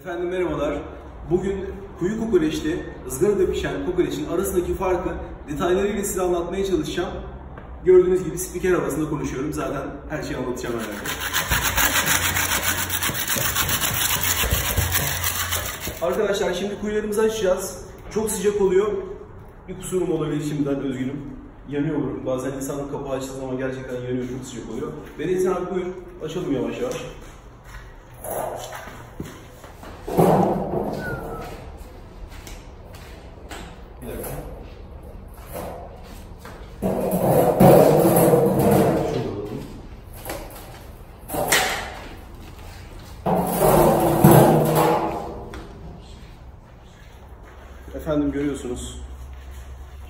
Efendim merhabalar. Bugün kuyu kokoreçte ızgarada pişen kokoreçin arasındaki farkı detaylarıyla size anlatmaya çalışacağım. Gördüğünüz gibi spiker havasında konuşuyorum. Zaten her şeyi anlatacağım herhalde. Arkadaşlar şimdi kuyularımızı açacağız. Çok sıcak oluyor. Bir kusurum olabilir şimdiden üzgünüm. Yanıyor olurum. Bazen insanın kapağı açtığı zaman gerçekten yanıyor, çok sıcak oluyor. Beni abi buyur. Açalım yavaş yavaş. Efendim görüyorsunuz.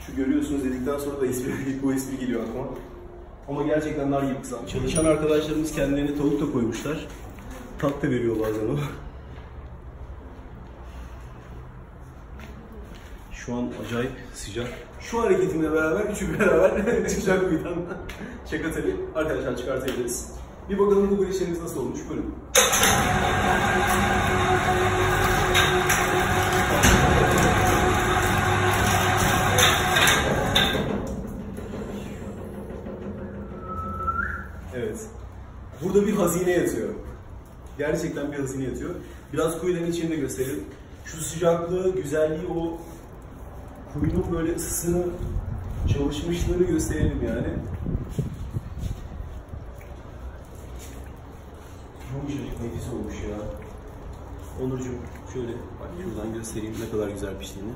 Şu görüyorsunuz dedikten sonra da espri, bu espri geliyor aklıma. Ama gerçekten nar gibi kızarmış. Çalışan arkadaşlarımız kendilerine tavuk da koymuşlar. Tat da veriyor bazen o. Şu an acayip sıcak. Şu hareketimle beraber, üçü beraber çıkacak buradan. Şaka tabii. Arkadaşlar çıkartabiliriz. Bir bakalım bu girişlerimiz nasıl olmuş. Buyurun. Burada bir hazine yatıyor. Gerçekten bir hazine yatıyor. Biraz kuyuların içini de gösterelim. Şu sıcaklığı, güzelliği, o kuyunun böyle ısısını, çalışmışlığını gösterelim yani. Yumuşacık nefis olmuş ya. Onurcuğum şöyle bak şuradan göstereyim ne kadar güzel piştiğini.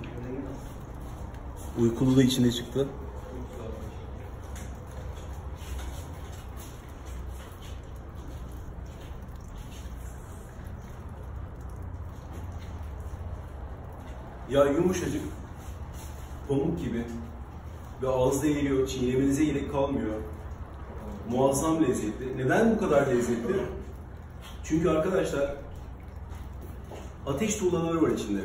Uykulu da içinde çıktı. Ya yumuşacık, pamuk gibi ve ağızda eriyor, çiğnemenize gerek kalmıyor. Muazzam lezzetli. Neden bu kadar lezzetli? Çünkü arkadaşlar ateş tuğlaları var içinde.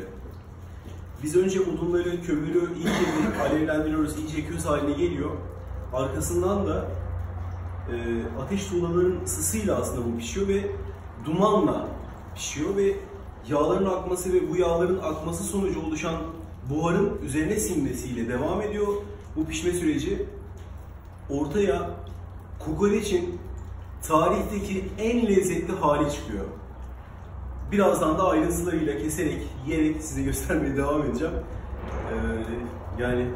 Biz önce odunları, kömürü iyice bir alevlendiriyoruz, iyice köz haline geliyor. Arkasından da e, ateş tuğlaların ısısıyla aslında bu pişiyor ve dumanla pişiyor ve yağların akması ve bu yağların akması sonucu oluşan buharın üzerine sinmesiyle devam ediyor bu pişme süreci. Ortaya kokoreçin tarihteki en lezzetli hali çıkıyor. Birazdan da ayrıntılarıyla keserek, yiyerek size göstermeye devam edeceğim. Ee, yani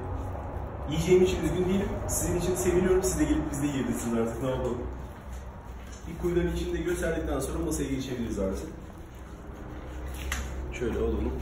yiyeceğim için üzgün değilim. Sizin için seviniyorum. Siz de gelip biz de yiyebilirsiniz artık. Ne yapalım? Bir kuyuların içinde gösterdikten sonra masaya geçebiliriz artık. Şöyle alalım.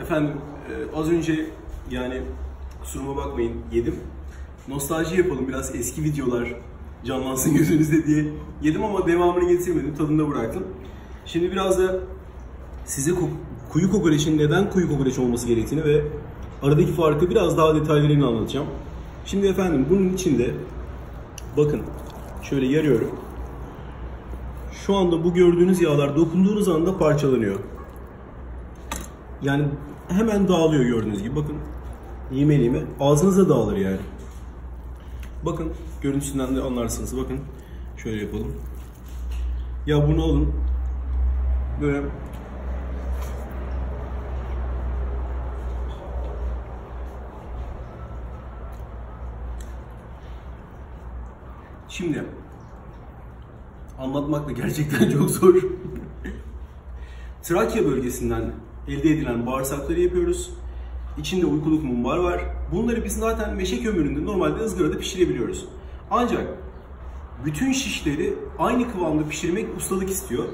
Efendim e, az önce yani kusuruma bakmayın yedim. Nostalji yapalım biraz eski videolar canlansın gözünüzde diye yedim ama devamını getirmedim tadında bıraktım. Şimdi biraz da size kuyu kokoreçin neden kuyu kokoreç olması gerektiğini ve aradaki farkı biraz daha detaylarıyla anlatacağım. Şimdi efendim bunun içinde bakın şöyle yarıyorum. Şu anda bu gördüğünüz yağlar dokunduğunuz anda parçalanıyor. Yani hemen dağılıyor gördüğünüz gibi. Bakın lime lime. Ağzınıza dağılır yani. Bakın görüntüsünden de anlarsınız. Bakın şöyle yapalım. Ya bunu alın. Böyle Şimdi anlatmak da gerçekten çok zor. Trakya bölgesinden elde edilen bağırsakları yapıyoruz. İçinde uykuluk mumbar var. Bunları biz zaten meşe kömüründe normalde ızgarada pişirebiliyoruz. Ancak bütün şişleri aynı kıvamda pişirmek ustalık istiyor.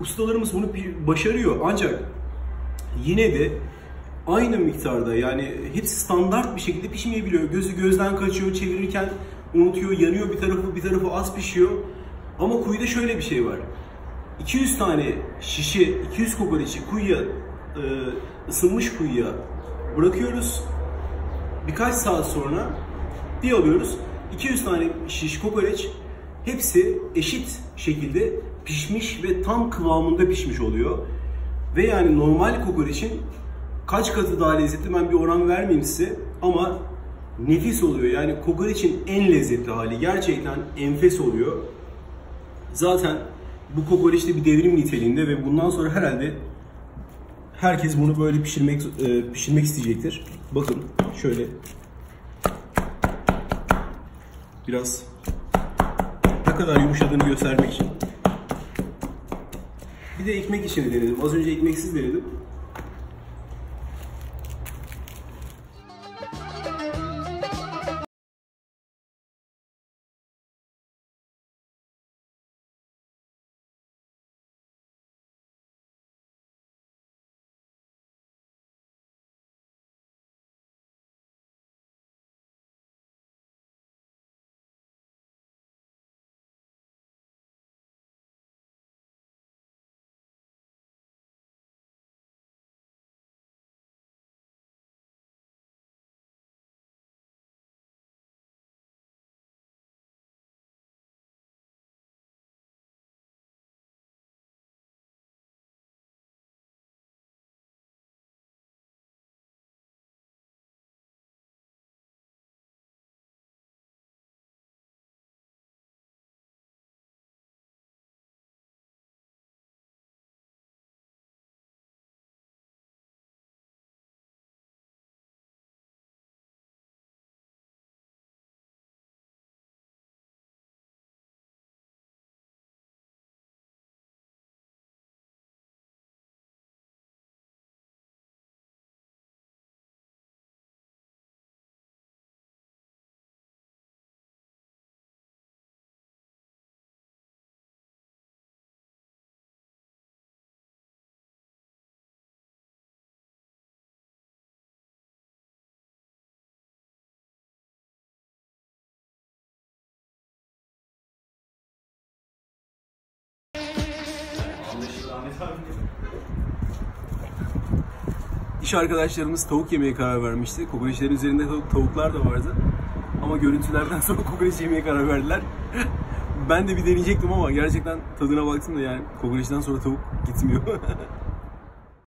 Ustalarımız bunu başarıyor ancak yine de aynı miktarda yani hepsi standart bir şekilde pişmeyebiliyor. Gözü gözden kaçıyor, çevirirken unutuyor, yanıyor bir tarafı, bir tarafı az pişiyor. Ama kuyuda şöyle bir şey var. 200 tane şişe, 200 kokoreçi kuyuya, e, ısınmış kuyuya bırakıyoruz. Birkaç saat sonra bir alıyoruz. 200 tane şiş kokoreç hepsi eşit şekilde pişmiş ve tam kıvamında pişmiş oluyor. Ve yani normal kokoreçin kaç katı daha lezzetli ben bir oran vermeyeyim size ama nefis oluyor. Yani kokoreçin en lezzetli hali gerçekten enfes oluyor. Zaten bu kokoreç de bir devrim niteliğinde ve bundan sonra herhalde herkes bunu böyle pişirmek e, pişirmek isteyecektir. Bakın şöyle biraz ne kadar yumuşadığını göstermek için. Bir de ekmek için denedim. Az önce ekmeksiz denedim. İş arkadaşlarımız tavuk yemeye karar vermişti. Kokoreçlerin üzerinde tavuklar da vardı. Ama görüntülerden sonra kokoreç yemeye karar verdiler. ben de bir deneyecektim ama gerçekten tadına baktım da yani kokoreçten sonra tavuk gitmiyor.